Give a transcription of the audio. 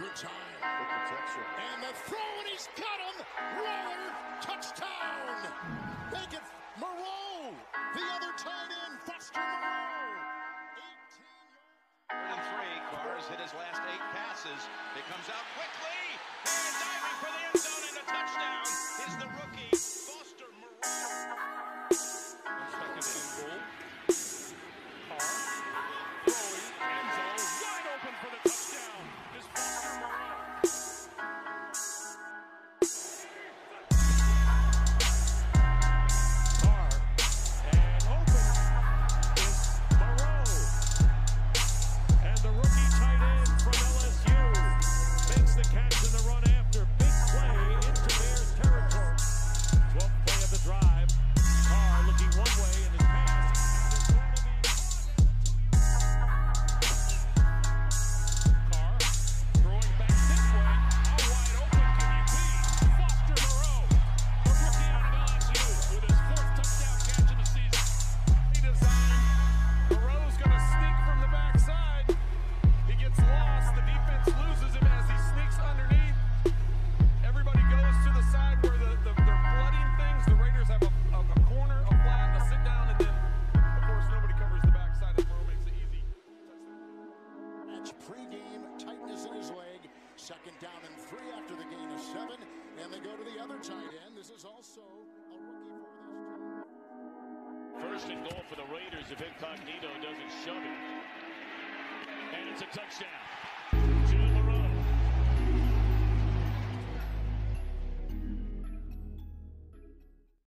Time. Protection. And the throw, and he's got him. Waller, touchdown. Make it Moreau. The other tight end, Foster Moreau. 18 yards. Third and three. Carr has hit his last eight passes. It comes out quickly. And diving for the end zone you Match pregame, tightness in his leg. Second down and three after the gain of seven. And they go to the other tight end. This is also a rookie for this team. First and goal for the Raiders if Incognito doesn't shove it. And it's a touchdown.